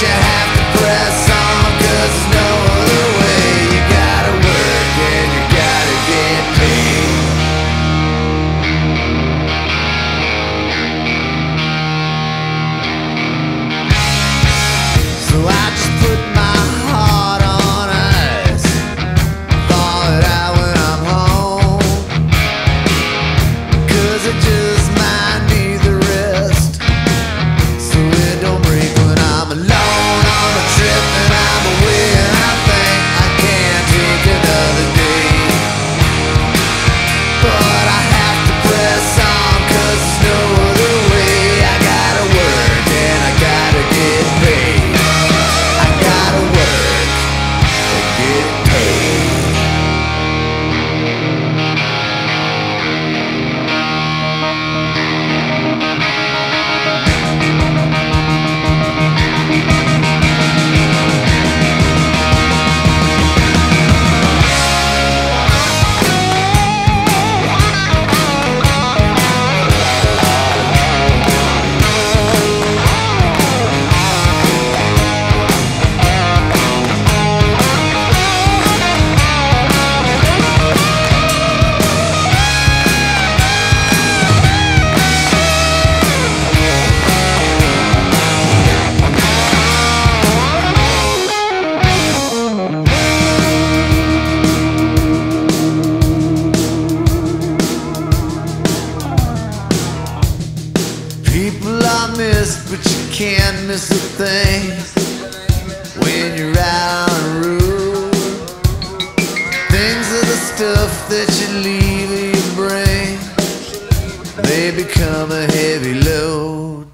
you had People I miss, but you can't miss a thing when you're out on the road. Things are the stuff that you leave in your brain, they become a heavy load.